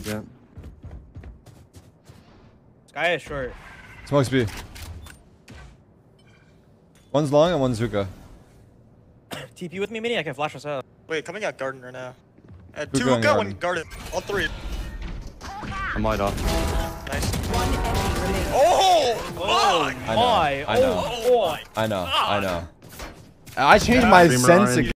jump Skye is short. Smokes B. One's long and one's zuka. TP with me, mini. I can flash myself. Wait, coming out garden right now. Uh, two going one garden? All three. I'm wide off. Nice. One enemy. Oh! Oh, oh I know, my! I know. Oh boy! I know. I know. I changed my sense again.